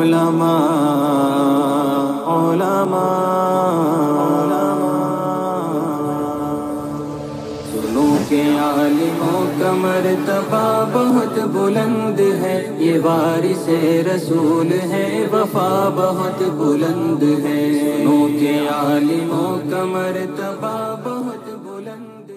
ओलमा ओलमा सुनो के आलिमों का मरतबा बहुत बुलंद है। ये वारिस रसूल है, वफा बहुत बुलंद है। सुनो के आलिमों का मरतबा बहुत बुलंद